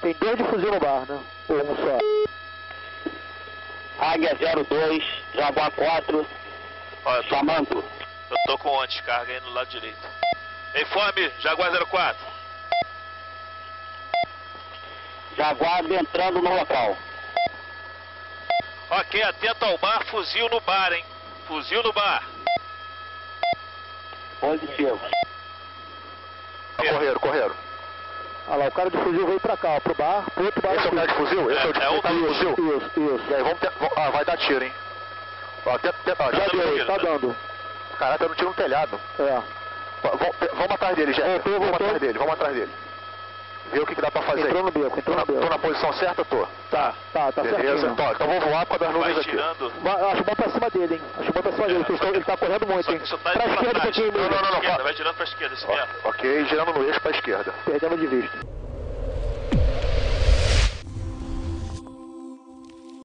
Tem dois de fuzil no bar, né? Ou um só? Águia 02, Jaguar 4, Ó, eu tô, chamando. eu tô com anticarga aí no lado direito. Informe, Jaguar 04. Jaguar entrando no local. Ok, atento ao bar, fuzil no bar, hein? Fuzil no bar. Positivo. Correram, correram. Ah lá, o cara de fuzil veio pra cá, ó, pro bar, pro outro bar. Esse é o cara de fuzil? Esse é, o de É, é o tá de do- fuzil? Isso, isso. E aí, vamos ter... Ah, vai dar tiro, hein? Ó, tenta, tenta, ó, Já já dando deu, tiro, tá tá? dando. Caraca, eu não tiro no telhado. É. Vamos, atrás dele. Voltou, Vamos atrás dele, vamos atrás dele. Vê o que, que dá pra fazer Entrou no beco, Tô entrou na, no beco. tô na posição certa, tô. Tá, tá, tá Beleza? certinho. Então, então vou voar com a das nuvens Vai aqui. girando. Vai, Acho bom pra cima dele, hein? Acho bom pra cima dele, porque só que- ele tá correndo muito, Só hein? isso tá pra esquerda um pouquinho, Não, não, não, não, vai girando pra esquerda, esse Ó, mesmo. ok, girando no eixo pra esquerda. Perdemos de vista.